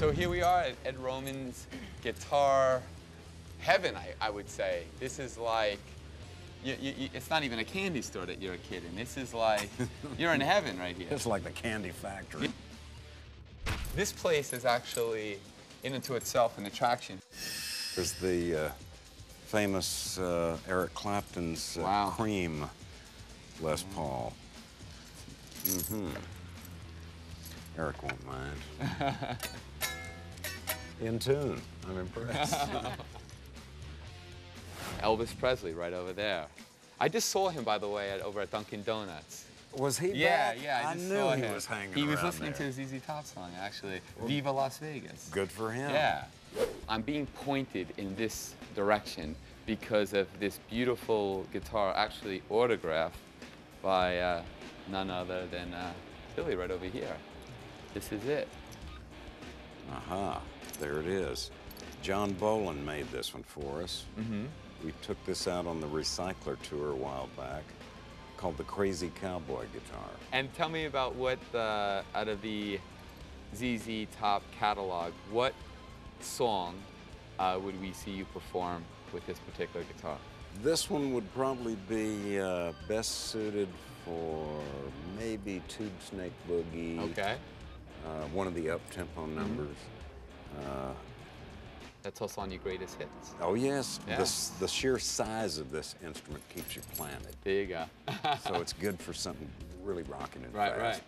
So here we are at Ed Roman's guitar heaven, I, I would say. This is like, you, you, it's not even a candy store that you're a kid in. This is like, you're in heaven right here. It's like the candy factory. This place is actually, in and to itself, an attraction. There's the uh, famous uh, Eric Clapton's uh, Wow. Cream Les Paul. Mm-hmm. Eric won't mind. In tune. I'm impressed. Elvis Presley right over there. I just saw him, by the way, at, over at Dunkin' Donuts. was he Yeah, back? yeah, I, I just knew he him. was hanging He was listening there. to his ZZ Top song, actually. Viva Las Vegas. Good for him. Yeah. I'm being pointed in this direction because of this beautiful guitar, actually autographed by uh, none other than uh, Billy right over here. This is it. Aha, there it is. John Bolin made this one for us. Mm-hmm. We took this out on the Recycler tour a while back, called the Crazy Cowboy Guitar. And tell me about what, uh, out of the ZZ Top catalog, what song uh, would we see you perform with this particular guitar? This one would probably be uh, best suited for maybe Tube Snake Boogie. Okay. Uh, one of the up-tempo numbers. Uh, That's also on your greatest hits. oh yes, Yeah. the, the sheer size of this instrument keeps you planted. There you go. so it's good for something really rocking and Right, fast.